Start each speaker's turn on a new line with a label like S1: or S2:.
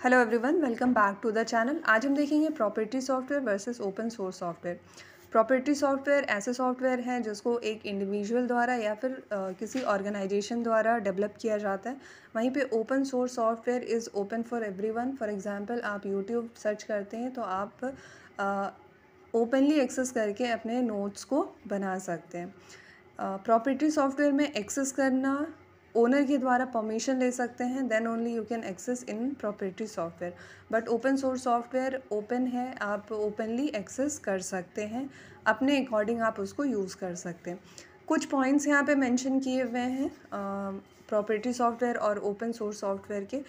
S1: Hello everyone welcome back to the channel आज हम देखेंगे property software versus open source software property software ऐसे software हैं जिसको एक इंडिविजुअल द्वारा या फिर आ, किसी ऑर्गेनाइजेशन द्वारा डेवलप किया जाता है। वहीं पे open source software is open for everyone for example आप यूट्यूब सर्च करते हैं तो आप ओपनली एक्सेस करके अपने नोट्स को बना सकते हैं। प्रॉपर्टी सॉफ्टवेयर में एक्सेस करना ओनर के द्वारा परमिशन ले सकते हैं then only you can access in property software but open source software open है, आप ओपनली एक्सेस कर सकते हैं, अपने अकॉर्डिंग आप उसको यूज़ कर सकते हैं. कुछ पॉइंट्स यहाँ पे मेंशन किए हुए हैं प्रॉपर्टी सॉफ्टवेयर और ओपन सोर्स सॉफ्टवेयर के.